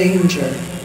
danger.